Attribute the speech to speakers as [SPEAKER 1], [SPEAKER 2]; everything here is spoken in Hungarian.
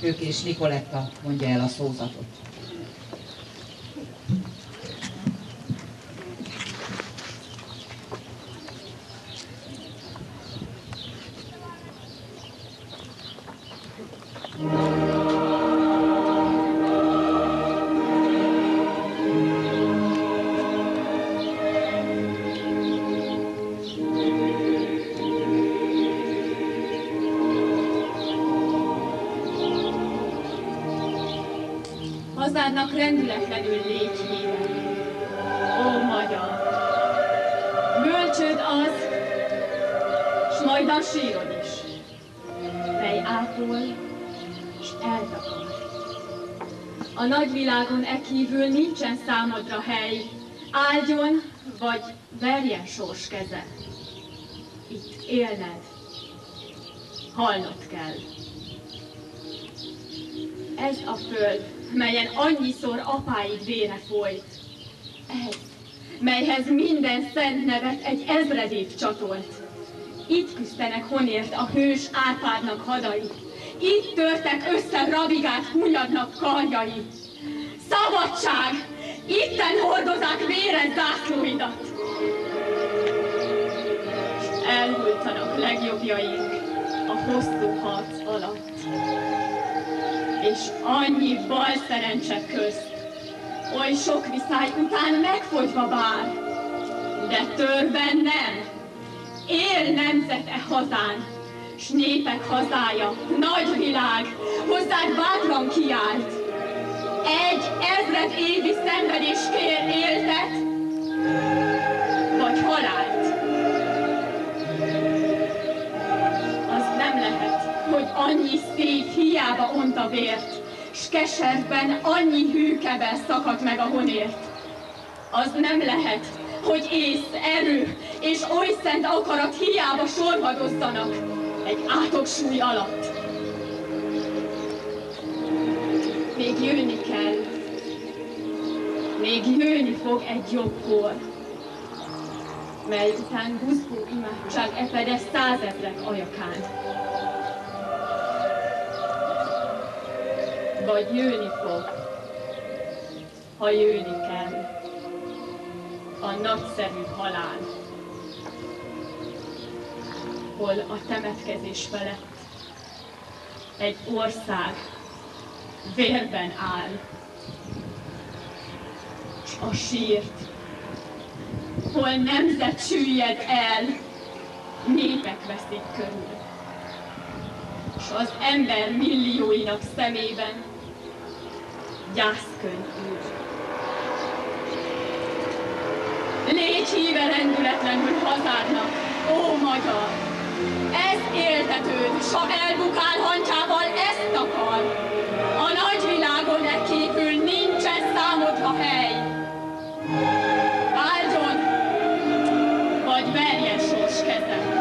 [SPEAKER 1] Kőkés Nikoletta mondja el a szózatot.
[SPEAKER 2] Hazádnak rendületlenül légy híve. Ó, magyar! Bölcsöd az, s majd a sírod is, mely ápol, s eltakar. A nagyvilágon e kívül nincsen számodra hely, áldjon vagy verjen sors keze. Itt élned, halnod kell. Ez a föld, melyen annyiszor apáid vére folyt. Ez, melyhez minden szent nevet egy ezred év csatolt. Itt küzdenek honért a hős Árpádnak hadai. Itt törtek össze rabigát hunyadnak karjai. Szabadság! Itten hordozák véres zászlóidat! Elhultanak legjobbjaink a hosszú harc alatt és annyi bal szerencse közt, oly sok viszály után megfogyva bár, de törben nem. Él nemzete hazán, s népek hazája, nagy világ, hozzád bátran kiált. Egy ezred évi szenvedés kér éltet, annyi szív hiába ont a vért, s keserben annyi hűkebel szakadt meg a honért. Az nem lehet, hogy ész, erő és oly szent akarat hiába sorvadozzanak egy átoksúly alatt. Még jönni kell, még jönni fog egy jobb kor, mely után buzgó imádság epede százebrek ajakán. Vagy jönni fog, ha jönni kell, a nagyszerű halál, hol a temetkezés felett egy ország vérben áll, s a sírt, hol nemzet süllyed el, népek veszik körül, s az ember millióinak szemében gyászkönyv ír. Légy híve rendületlenül hazádnak, ó magyar! Ez éltetőd, s ha elbukál hantjával ezt akar. A nagyvilágon e kívül nincsen számodra hely. Áldjon, vagy verjen sors kezem.